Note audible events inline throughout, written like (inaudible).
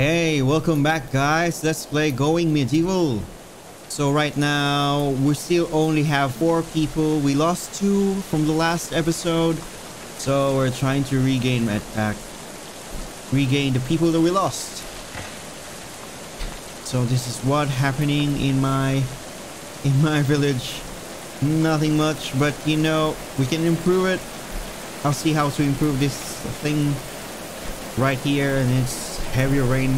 Hey, welcome back guys. Let's play Going Medieval. So right now, we still only have four people. We lost two from the last episode. So we're trying to regain attack. Uh, regain the people that we lost. So this is what happening in my in my (laughs) village. Nothing much, but you know, we can improve it. I'll see how to improve this thing right here and it's heavier rain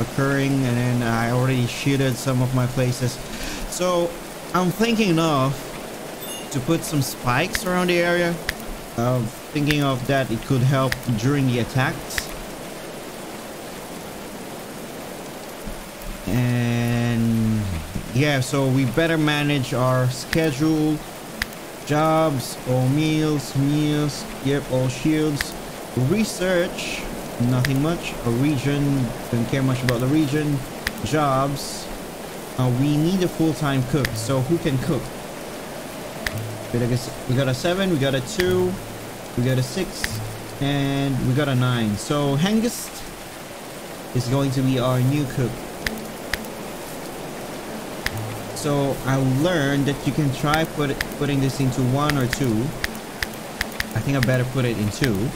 occurring and then I already shielded some of my places. So I'm thinking of to put some spikes around the area. Uh, thinking of that it could help during the attacks. And yeah, so we better manage our schedule, jobs, all meals, meals, yep, all shields, research, nothing much, a region, don't care much about the region, jobs, uh, we need a full-time cook, so who can cook? We got a 7, we got a 2, we got a 6, and we got a 9. So Hengist is going to be our new cook. So I learned that you can try put it, putting this into 1 or 2. I think I better put it in 2.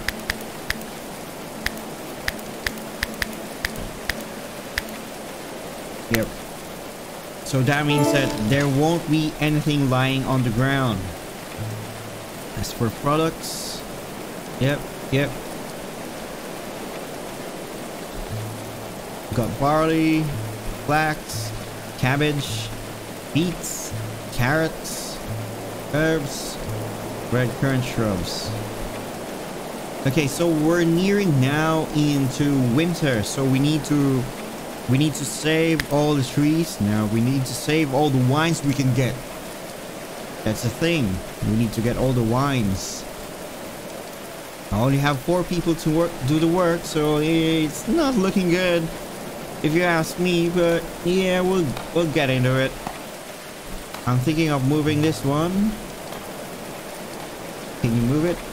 Yep. So that means that there won't be anything lying on the ground. As for products, yep, yep. Got barley, flax, cabbage, beets, carrots, herbs, red currant shrubs. Okay, so we're nearing now into winter, so we need to we need to save all the trees. Now we need to save all the wines we can get. That's the thing. We need to get all the wines. I only have four people to work, do the work, so it's not looking good, if you ask me. But yeah, we'll we'll get into it. I'm thinking of moving this one. Can you move it?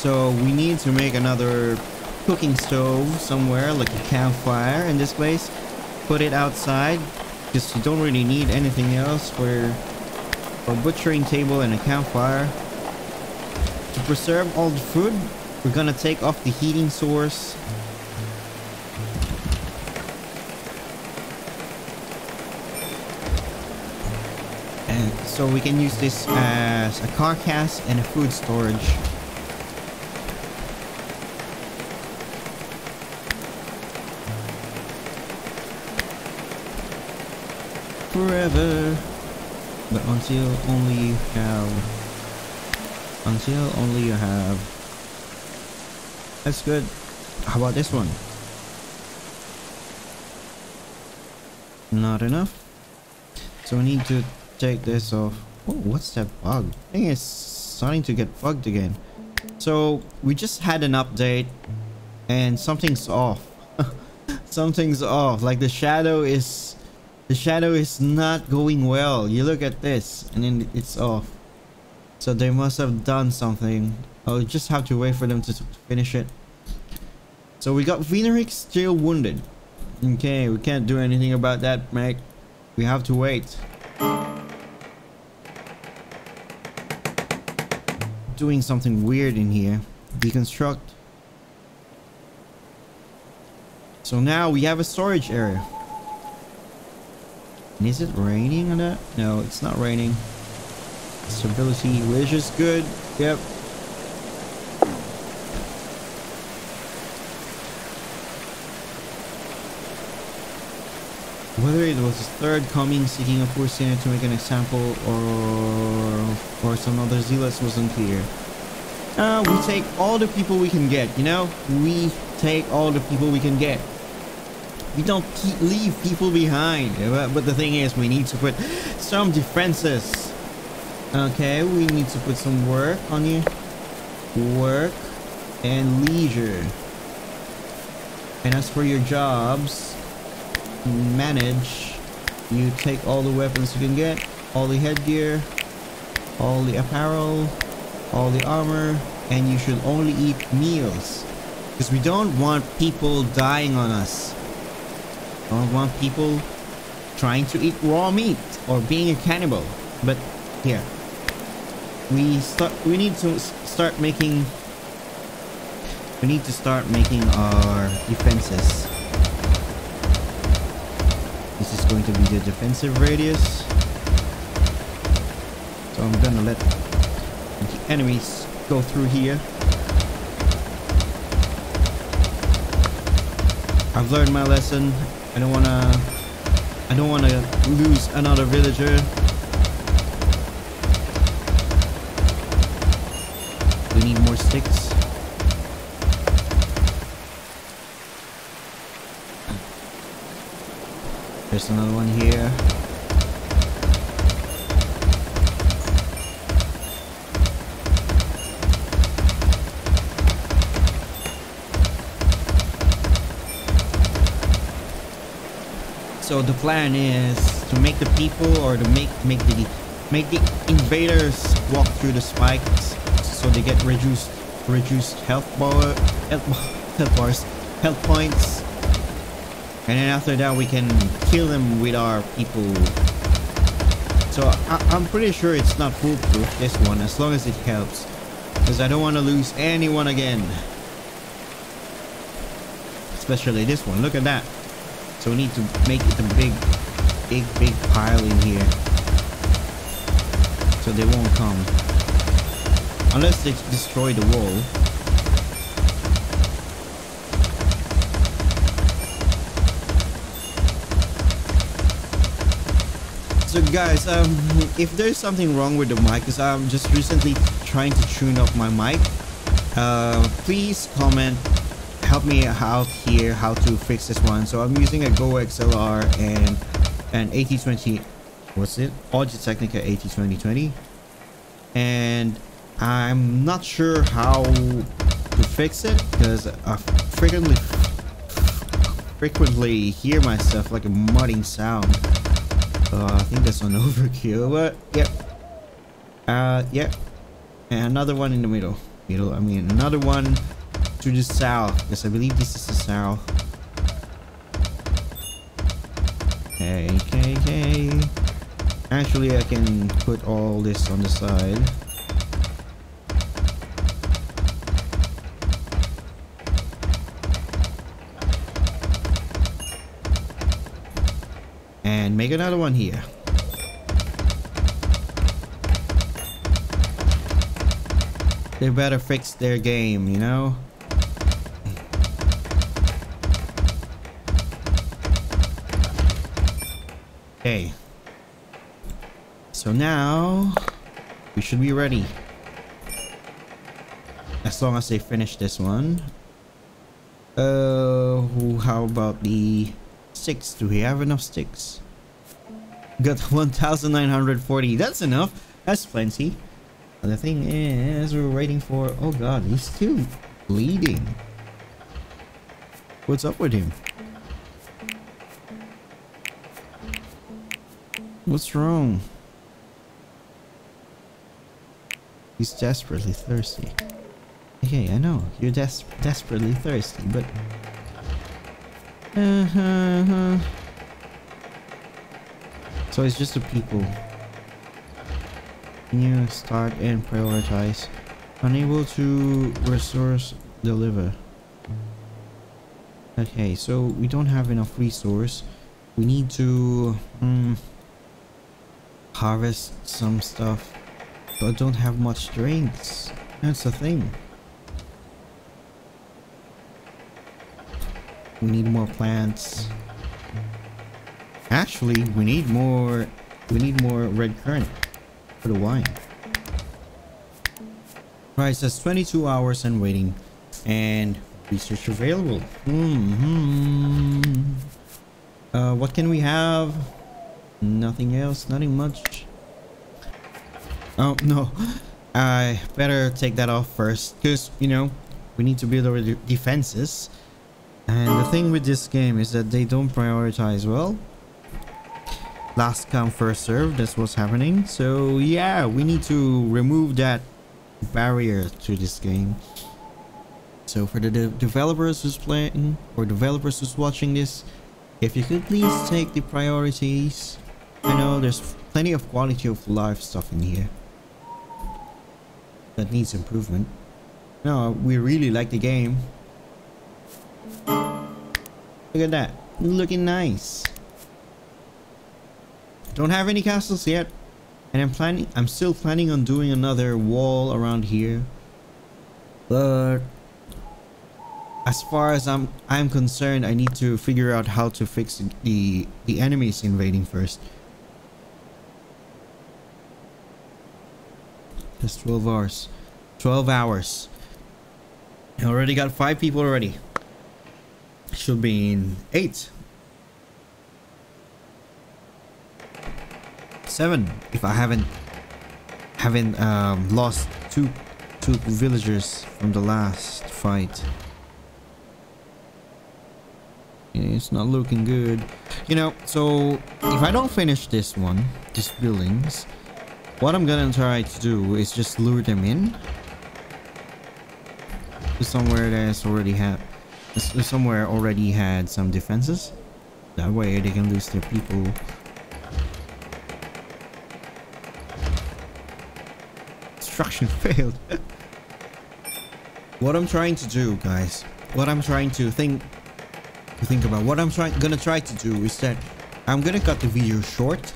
So we need to make another cooking stove somewhere, like a campfire in this place. Put it outside, because you don't really need anything else for, a butchering table and a campfire. To preserve all the food, we're gonna take off the heating source. And so we can use this as a carcass and a food storage. Until only you have... Until only you have... That's good. How about this one? Not enough. So we need to take this off. Oh, what's that bug? I think it's starting to get bugged again. So we just had an update and something's off. (laughs) something's off. Like the shadow is the shadow is not going well. You look at this and then it's off. So they must have done something. I'll just have to wait for them to finish it. So we got Venerix still wounded. Okay, we can't do anything about that, mate. We have to wait. Doing something weird in here. Deconstruct. So now we have a storage area. And is it raining on that? No, it's not raining. Stability, which is good. Yep. Whether it was his third coming seeking a Fursian to make an example or or some other zealots was unclear. Uh, we take all the people we can get, you know? We take all the people we can get. We don't leave people behind. But the thing is, we need to put some defenses. Okay, we need to put some work on you. Work and leisure. And as for your jobs, manage. You take all the weapons you can get, all the headgear, all the apparel, all the armor, and you should only eat meals. Because we don't want people dying on us. Don't want people trying to eat raw meat or being a cannibal. But here, we start. We need to start making. We need to start making our defenses. This is going to be the defensive radius. So I'm gonna let the enemies go through here. I've learned my lesson. I don't wanna I don't wanna lose another villager. We need more sticks. There's another one here. So the plan is to make the people or to make make the make the invaders walk through the spikes so they get reduced reduced health bar health, (laughs) health bars health points. And then after that we can kill them with our people. So I, I'm pretty sure it's not foolproof this one as long as it helps. Because I don't want to lose anyone again. Especially this one. Look at that so we need to make it a big, big, big pile in here. So they won't come. Unless they destroy the wall. So guys, um, if there's something wrong with the mic, because I'm just recently trying to tune up my mic, uh, please comment help me out here how to fix this one. So I'm using a Go XLR and an AT20. What's it? Audio Technica AT2020. And I'm not sure how to fix it because I frequently frequently hear myself like a mudding sound. Uh, I think that's an (laughs) overkill, but yep. Uh, yep. And another one in the middle. Middle, I mean, another one to the south Yes, I believe this is the south. Okay, okay, okay. Actually, I can put all this on the side. And make another one here. They better fix their game, you know? Okay. So now we should be ready. As long as they finish this one. Uh, how about the sticks? Do we have enough sticks? Got (laughs) 1,940. That's enough. That's plenty. The thing is, we're waiting for... Oh god, he's still bleeding. What's up with him? What's wrong? He's desperately thirsty. Okay, I know. You're des desperately thirsty, but... Uh -huh. So it's just the people. New start and prioritize. Unable to resource deliver. Okay, so we don't have enough resource. We need to... Um, harvest some stuff but don't have much drinks. That's the thing. We need more plants. Actually we need more we need more red currant for the wine. Right says 22 hours and waiting and research available. Mm -hmm. uh what can we have? Nothing else, nothing much. Oh, no. I better take that off first. Because, you know, we need to build our de defenses. And the thing with this game is that they don't prioritize well. Last come, first serve. That's what's happening. So, yeah, we need to remove that barrier to this game. So for the de developers who's playing or developers who's watching this, if you could please take the priorities. I know there's plenty of quality of life stuff in here that needs improvement. No, we really like the game. Look at that. Looking nice. Don't have any castles yet. And I'm planning I'm still planning on doing another wall around here. But as far as I'm I'm concerned, I need to figure out how to fix the the enemies invading first. Just 12 hours. 12 hours. I already got five people already. Should be in eight. Seven if I haven't haven't um, lost two two villagers from the last fight. It's not looking good. You know, so if I don't finish this one, these buildings, what I'm gonna try to do is just lure them in to somewhere that's already had somewhere already had some defenses. That way they can lose their people. Destruction (laughs) failed. what I'm trying to do, guys, what I'm trying to think to think about. What I'm trying gonna try to do is that I'm gonna cut the video short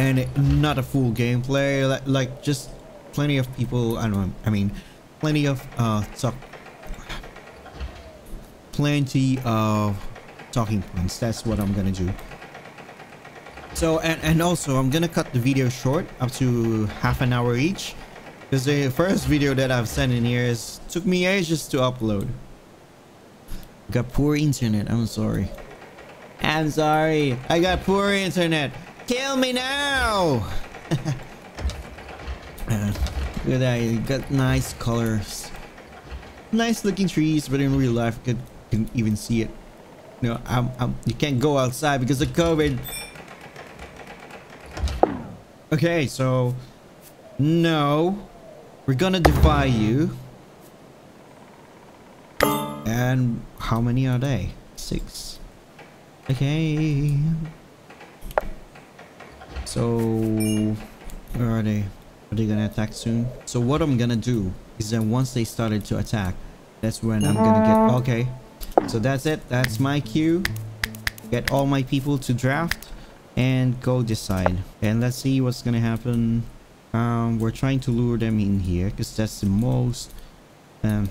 and not a full gameplay like, like just plenty of people I don't know I mean plenty of uh talk plenty of talking points that's what I'm gonna do so and, and also I'm gonna cut the video short up to half an hour each because the first video that I've sent in here is took me ages to upload Got poor internet. I'm sorry. I'm sorry. I got poor internet. Kill me now! (laughs) look at that. You got nice colors. Nice looking trees, but in real life, you can even see it. No, I'm, I'm, you can't go outside because of COVID. Okay, so... No. We're gonna defy you. And how many are they? Six. Okay. So, where are they? Are they gonna attack soon? So what I'm gonna do is that once they started to attack, that's when I'm gonna get... Okay. So that's it. That's my cue. Get all my people to draft and go decide. And let's see what's gonna happen. Um, we're trying to lure them in here because that's the most um,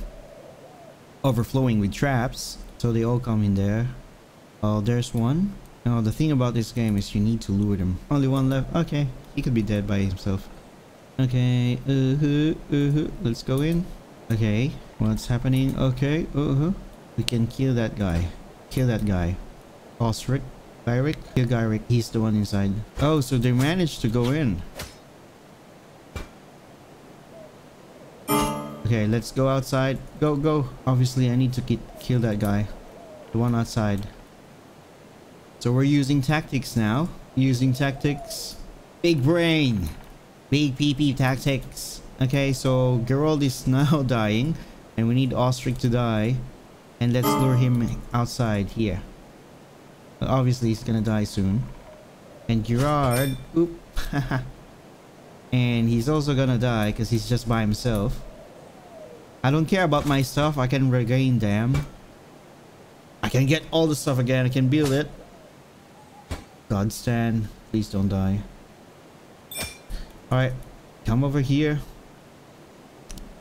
overflowing with traps so they all come in there oh there's one now the thing about this game is you need to lure them. Only one left. Okay. He could be dead by himself. Okay. Uh -huh, uh -huh. let's go in. Okay. What's happening? Okay. Uh -huh. we can kill that guy. Kill that guy. Osric Gyric kill Gyric he's the one inside. Oh so they managed to go in. Okay, let's go outside. Go, go. Obviously, I need to get, kill that guy. The one outside. So we're using tactics now. Using tactics. Big brain. Big PP tactics. Okay, so Geralt is (laughs) now dying. And we need Osric to die. And let's lure him outside here. Obviously, he's gonna die soon. And Gerard... Oop. (laughs) and he's also gonna die because he's just by himself. I don't care about my stuff. I can regain them. I can get all the stuff again. I can build it. Godstand. Please don't die. Alright. Come over here.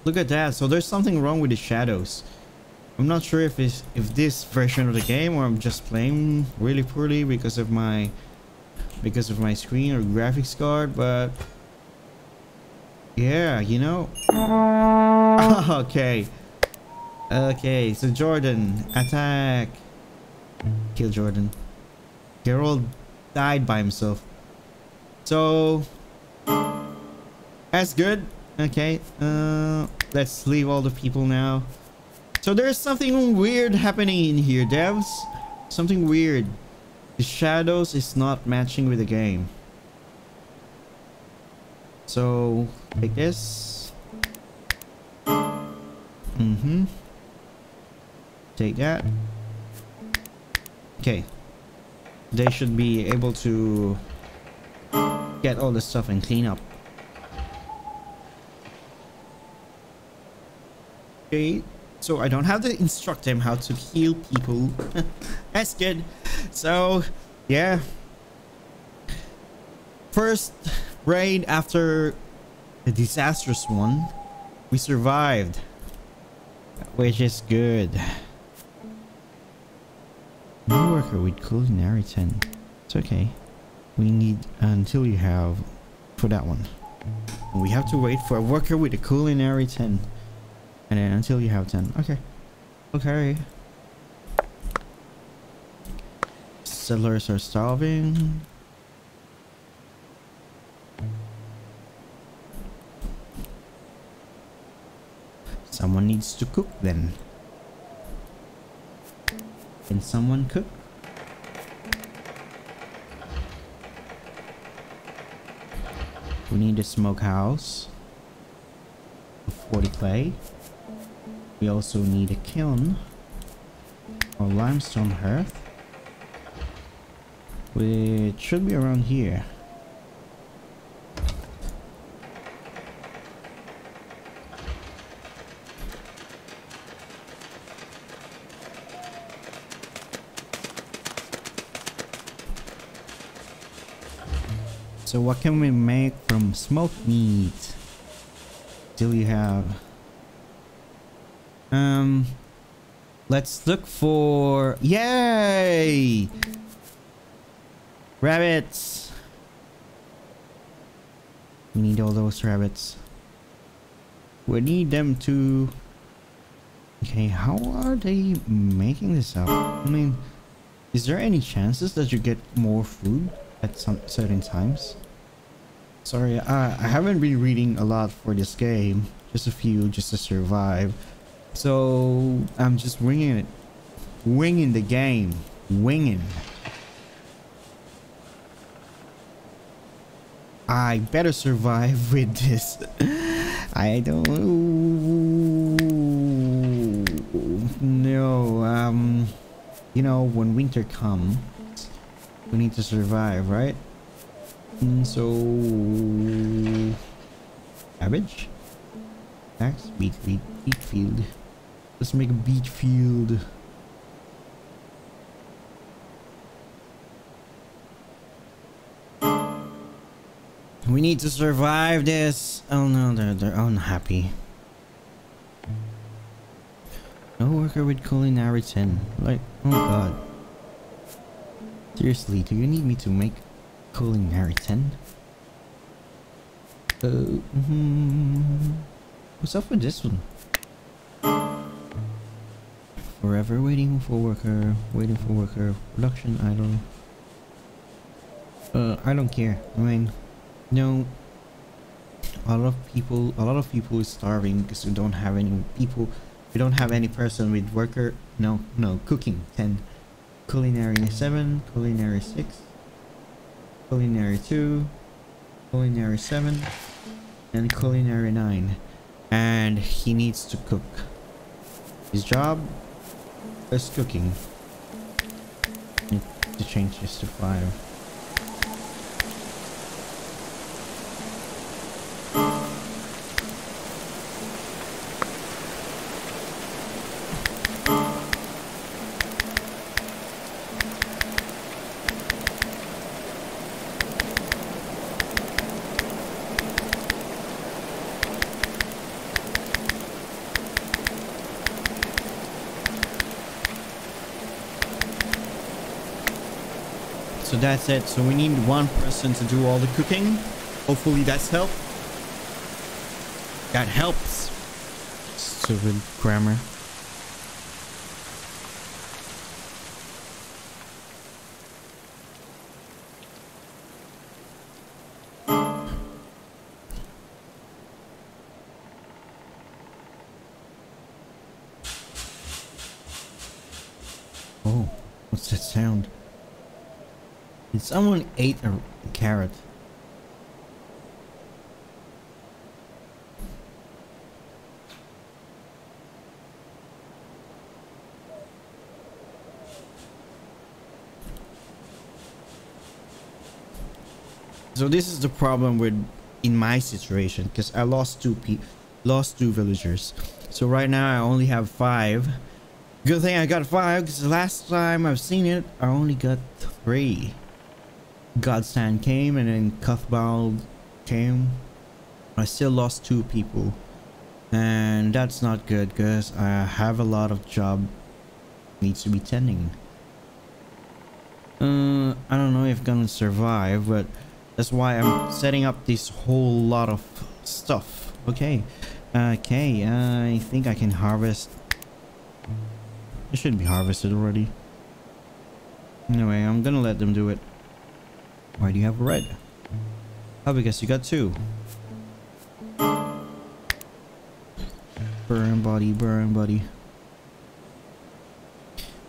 Look at that. So there's something wrong with the shadows. I'm not sure if it's if this version of the game or I'm just playing really poorly because of my because of my screen or graphics card, but yeah, you know. (laughs) okay. Okay, so Jordan, attack. Kill Jordan. Geralt died by himself. So, That's good. Okay. Uh, let's leave all the people now. So there's something weird happening in here, devs. Something weird. The shadows is not matching with the game. So, take this. Mm-hmm. Take that. Okay. They should be able to get all the stuff and clean up. Okay. So I don't have to instruct them how to heal people. (laughs) That's good. So, yeah. First raid after the disastrous one, we survived. Which is good. Worker with culinary 10. It's okay. We need until you have for that one. We have to wait for a worker with a culinary 10. And then until you have 10. Okay. Okay. Settlers are starving. Someone needs to cook then. Can someone cook? Need a smokehouse. 40 clay. We also need a kiln. Or limestone hearth. Which should be around here. So what can we make from smoked meat? Do we have? Um, let's look for, yay! Rabbits! We need all those rabbits. We need them to... Okay, how are they making this up? I mean, is there any chances that you get more food? At some certain times. Sorry, I, I haven't been reading a lot for this game. Just a few, just to survive. So, I'm just winging it. Winging the game. Winging. I better survive (laughs) with this. I don't know. Um, you know, when winter comes, we need to survive, right? And mm, so... Cabbage? Axe? Beet, beet, beet field. Let's make a beet field. We need to survive this. Oh no, they're, they're unhappy. No worker with culinary 10. Like, oh god. Seriously, do you need me to make culinary 10? Uh, mm, what's up with this one? Forever waiting for worker, waiting for worker, production idle. Uh, I don't care. I mean, no. A lot of people, a lot of people is starving because we don't have any people. We don't have any person with worker. No, no, cooking 10. Culinary 7, Culinary 6, Culinary 2, Culinary 7, and Culinary 9. And he needs to cook. His job is cooking. Need to change this to 5. That's it. So we need one person to do all the cooking. Hopefully that's help. That helps. Stupid grammar. Someone ate a carrot? So this is the problem with in my situation because I lost two pe lost two villagers. So right now I only have five. Good thing I got five because the last time I've seen it I only got three. Godstand came and then Cuthbald came. I still lost two people. And that's not good because I have a lot of job needs to be tending. Uh, I don't know if gonna survive, but that's why I'm setting up this whole lot of stuff. Okay. Okay, I think I can harvest. It should be harvested already. Anyway, I'm gonna let them do it. Why do you have red? Oh, because you got two. Burn body, burn body.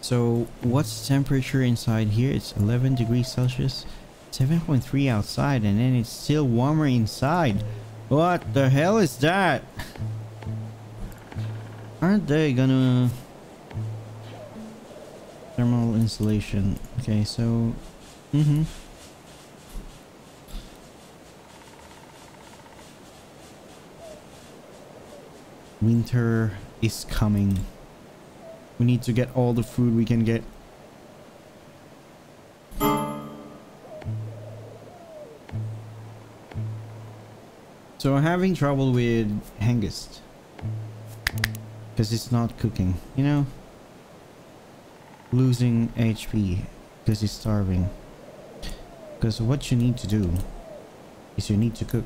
So, what's the temperature inside here? It's 11 degrees Celsius. 7.3 outside and then it's still warmer inside. What the hell is that? Aren't they gonna... Thermal insulation. Okay, so... Mm-hmm. Winter is coming. We need to get all the food we can get. So I'm having trouble with Hengist. Because it's not cooking, you know? Losing HP because it's starving. Because what you need to do is you need to cook.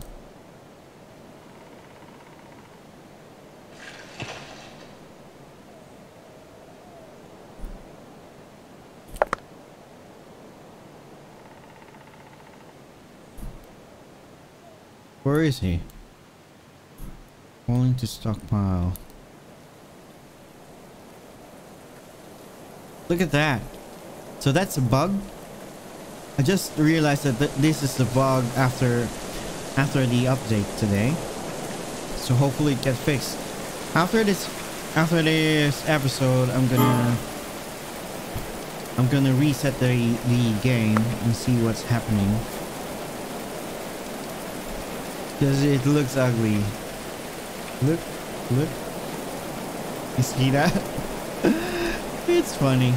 Where is he? Falling to stockpile. Look at that. So that's a bug? I just realized that th this is the bug after after the update today. So hopefully it gets fixed. After this after this episode I'm gonna I'm gonna reset the the game and see what's happening. Because it looks ugly. Look, look. You see that? (laughs) it's funny.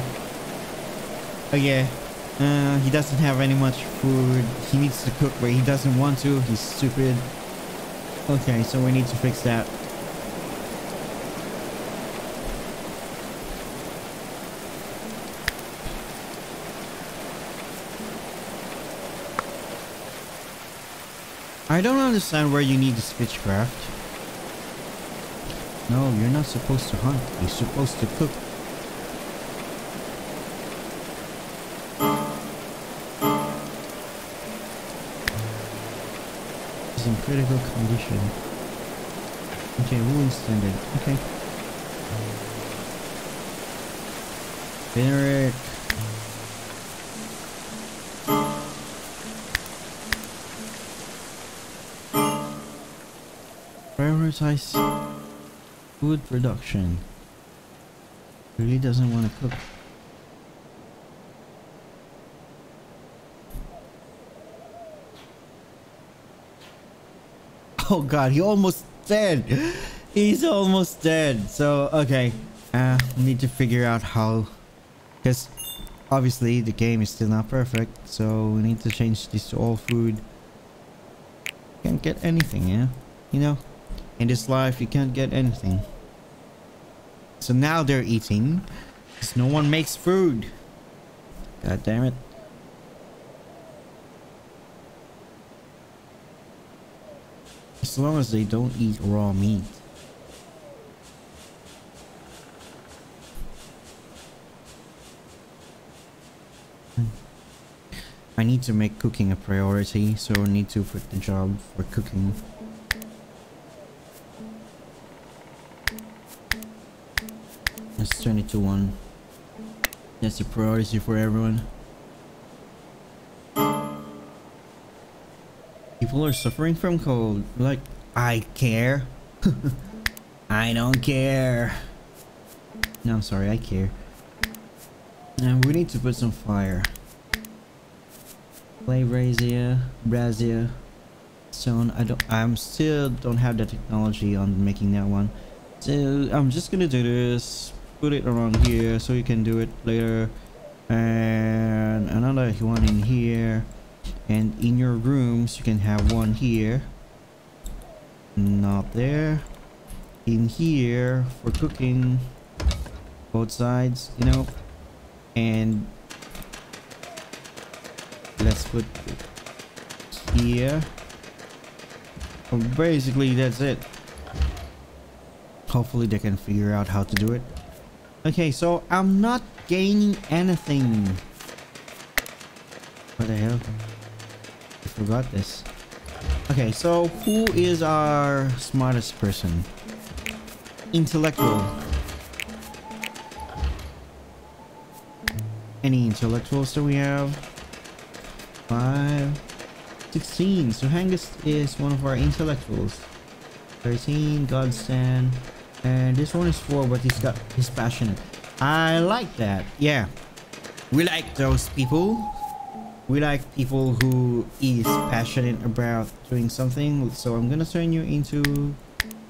Okay. Uh, he doesn't have any much food. He needs to cook, but he doesn't want to. He's stupid. Okay, so we need to fix that. I don't understand where you need the Switchcraft. No, you're not supposed to hunt. You're supposed to cook. It's in critical condition. Okay, ruin standard. Okay. Generic. Prioritize food production. Really doesn't want to cook. (laughs) Oh god, he almost dead. He's almost dead. So, okay. Uh, need to figure out how... Because obviously the game is still not perfect. So we need to change this to all food. Can't get anything, yeah? You know? In this life, you can't get anything. So now they're eating. Because no one makes food. God damn it. As long as they don't eat raw meat. I need to make cooking a priority, so I need to put the job for cooking. Turn it to one. That's a priority for everyone. People are suffering from cold. Like, I care. (laughs) I don't care. No, I'm sorry, I care. And we need to put some fire. Play brazier, brazier, stone. I don't. I'm still don't have the technology on making that one. So I'm just gonna do this. Put it around here so you can do it later. And another one in here. And in your rooms you can have one here. Not there. In here for cooking. Both sides, you know. And let's put here well, basically that's it hopefully they can figure out how to do it okay so i'm not gaining anything. What the hell? I forgot this. Okay so who is our smartest person? Intellectual. Any intellectuals that we have? 5 16 so Hengist is one of our intellectuals. 13 Godsend and this one is 4 but he's got he's passionate. I like that yeah. We like those people. We like people who is passionate about doing something. So I'm gonna turn you into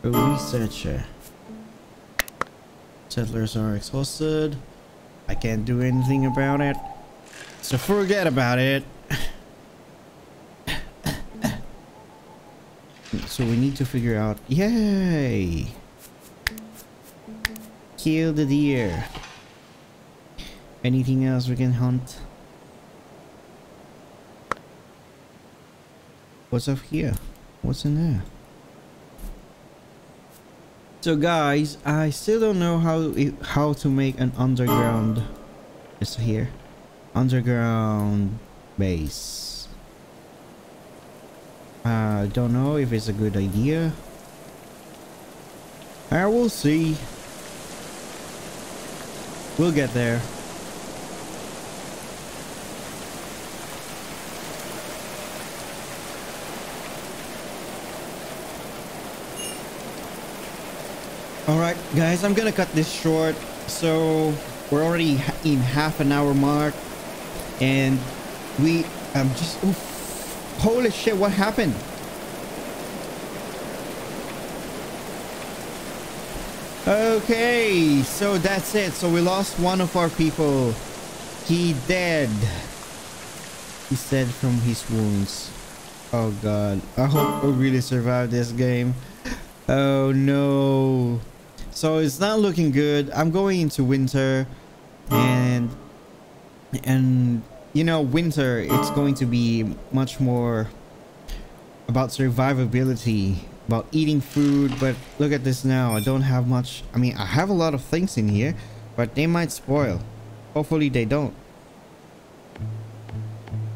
a researcher. Settlers are exhausted. I can't do anything about it. So forget about it. (coughs) So we need to figure out... Yay! Kill the deer. Anything else we can hunt? What's up here? What's in there? So guys, I still don't know how how to make an underground... Just here. Underground base. I don't know if it's a good idea. I will see. We'll get there. Alright guys, I'm gonna cut this short. So we're already in half an hour mark and we I'm just oof, Holy shit, what happened? Okay, so that's it. So we lost one of our people. He dead. He's dead from his wounds. Oh god. I hope we really survive this game. Oh no. So it's not looking good. I'm going into winter and and you know, winter, it's going to be much more about survivability, about eating food. But look at this now. I don't have much. I mean, I have a lot of things in here, but they might spoil. Hopefully they don't.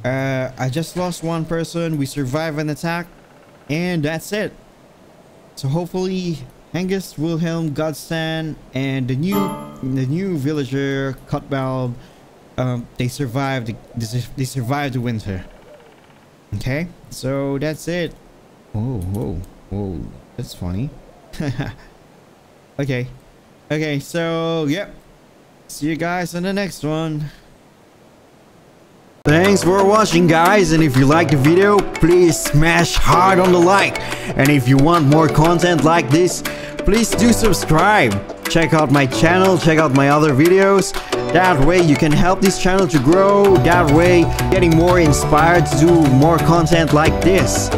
Uh, I just lost one person. We survived an attack. And that's it. So hopefully Hengist, Wilhelm, Godsend, and the new the new villager, Cuthbald, um, they survived. They survived the winter. Okay, so that's it. Whoa, whoa, whoa! That's funny. (laughs) okay, okay. So yep. See you guys in the next one. Thanks for watching guys and if you like the video please smash hard on the like and if you want more content like this please do subscribe check out my channel check out my other videos that way you can help this channel to grow, that way getting more inspired to do more content like this.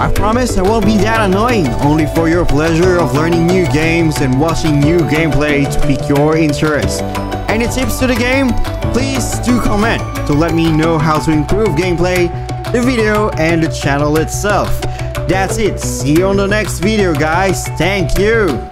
I promise I won't be that annoying, only for your pleasure of learning new games and watching new gameplay to pique your interest. Any tips to the game? Please do comment to let me know how to improve gameplay, the video and the channel itself. That's it, see you on the next video guys, thank you!